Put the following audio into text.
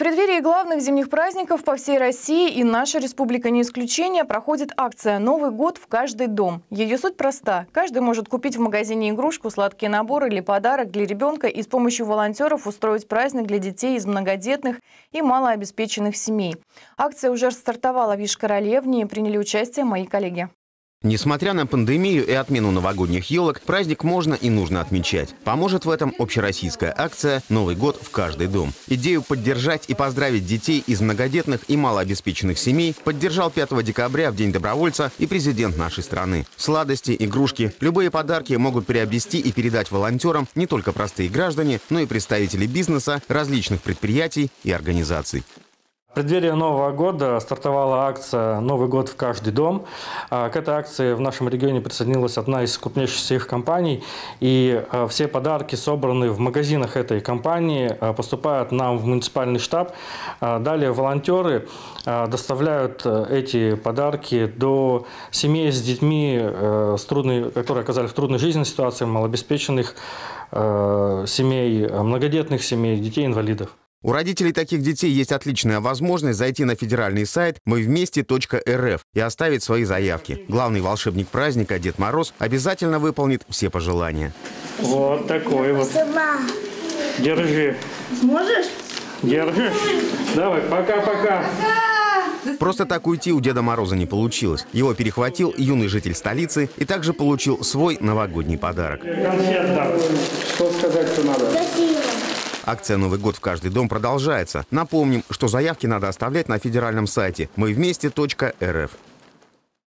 преддверии главных зимних праздников по всей России и наша республика не исключение проходит акция «Новый год в каждый дом». Ее суть проста. Каждый может купить в магазине игрушку, сладкий набор или подарок для ребенка и с помощью волонтеров устроить праздник для детей из многодетных и малообеспеченных семей. Акция уже стартовала в Ишкарале. В ней приняли участие мои коллеги. Несмотря на пандемию и отмену новогодних елок, праздник можно и нужно отмечать. Поможет в этом общероссийская акция «Новый год в каждый дом». Идею поддержать и поздравить детей из многодетных и малообеспеченных семей поддержал 5 декабря в День добровольца и президент нашей страны. Сладости, игрушки, любые подарки могут приобрести и передать волонтерам не только простые граждане, но и представители бизнеса, различных предприятий и организаций. В преддверии Нового года стартовала акция «Новый год в каждый дом». А, к этой акции в нашем регионе присоединилась одна из крупнейших компаний. И а, все подарки, собранные в магазинах этой компании, а, поступают нам в муниципальный штаб. Далее волонтеры доставляют эти подарки до семей с детьми, с трудной, которые оказались в трудной жизненной ситуации, малообеспеченных семей, многодетных семей, детей-инвалидов. У родителей таких детей есть отличная возможность зайти на федеральный сайт мойвместе.рф и оставить свои заявки. Главный волшебник праздника, Дед Мороз, обязательно выполнит все пожелания. Вот такой вот. Держи. Сможешь? Держи. Давай, пока-пока. Просто так уйти у Деда Мороза не получилось. Его перехватил юный житель столицы и также получил свой новогодний подарок. Конфет. Что сказать-то надо? Спасибо. Акция «Новый год в каждый дом» продолжается. Напомним, что заявки надо оставлять на федеральном сайте мы вместе.рф.